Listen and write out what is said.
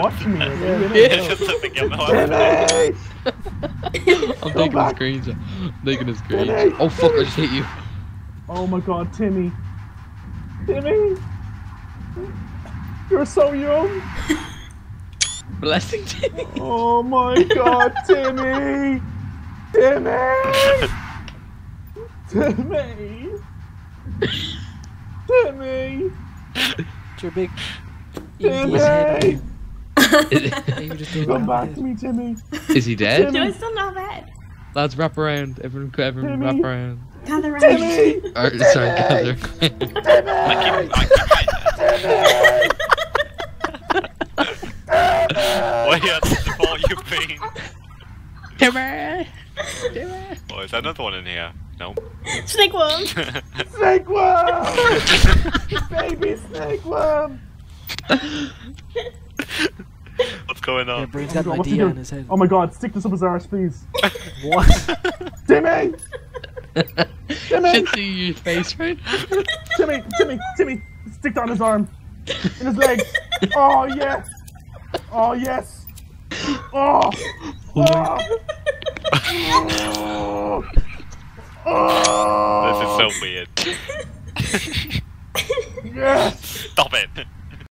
watching me. Yeah. Yeah, just to think of Timmy! I'm taking a back. screenshot. I'm taking a Timmy. Oh fuck! I just hit you. Oh my god, Timmy. Timmy! You're so young! Blessing Timmy. Oh my god, Timmy! Timmy! Timmy! Timmy! It's your big Timmy! Come back to me, Timmy! Is he dead? Timmy. No, it's still not bad. Lads, wrap around. Everyone, everyone, Timmy. wrap around. Gather around. Timmy! Or, sorry, gather. Why has the ball you been? Timmy. Oh, is there another one in here? No. Snake worm. Snake worm! Baby snake worm! What's going Yeah, on? Brain's got Oh an my God, he idea doing? in his head. Oh my god, stick this up his arse, please. What? Timmy! Timmy! Should see your face right. Timmy! Timmy! Timmy! Stick that on his arm! In his legs! Oh yes! Oh yes! Oh! Oh! Oh! This is so weird. Yes! Stop it!